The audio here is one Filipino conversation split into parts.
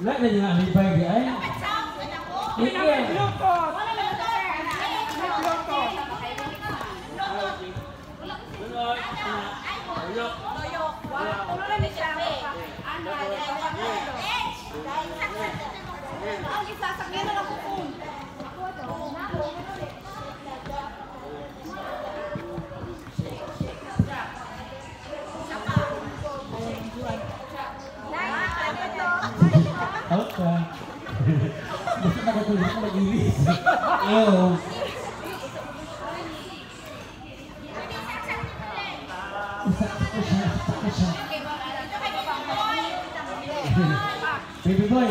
lấy aja nggak lebih baik ya. Iya. Hãy subscribe cho kênh Ghiền Gusto na katulog ko mag-ilis. Oo. Baby boy,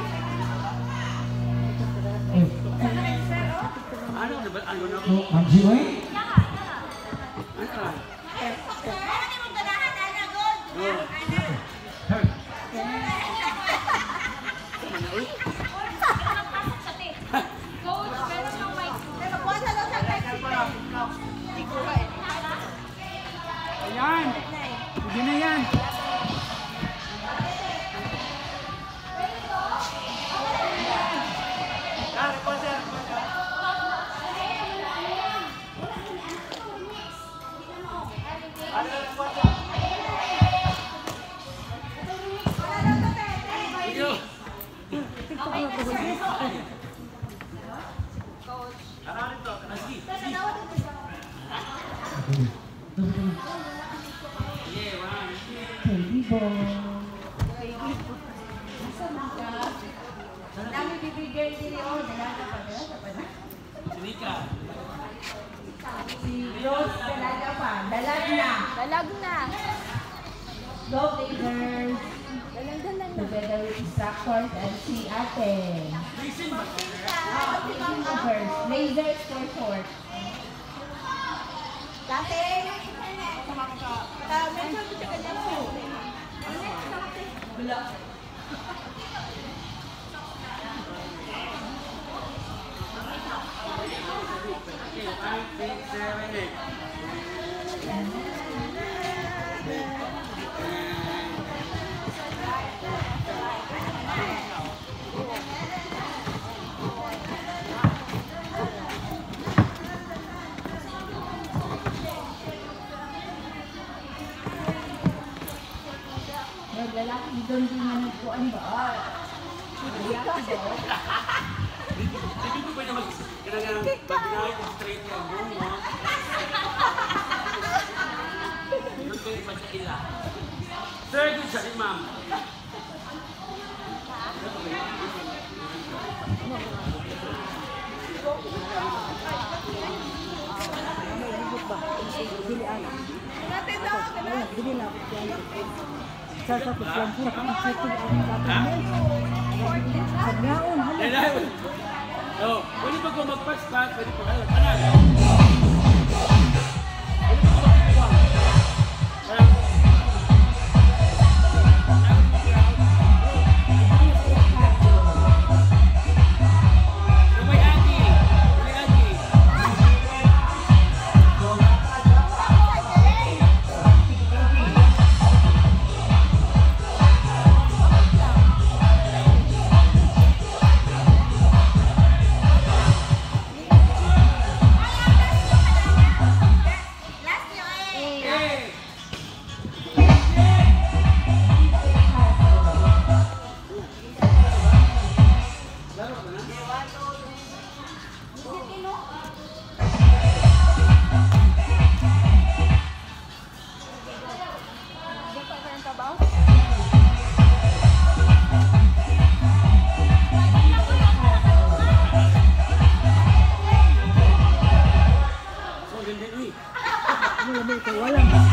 Ano na ba? Ano na? So, Ma'am Jiway? Ano ka? Ayan. Ikaw. Baby Dalag na. Go Blazers. Dalang-dalang na. Together with instructors and si ate. Ah, Blazing mo first. Blazers for short. Dati. Five, six, seven, eight. Lalaki doon din na nagkuhan ba? Ah, Hindi ko pwede mag... Kailangan mag-deny ko straight yung room mo. Yun ko iba sa ila. Sir, good siya ni ma'am. Kailangan. Oh, Pwede pa ko magpa-spot, pwede pa kayo. Ano? Mula-mula ka walang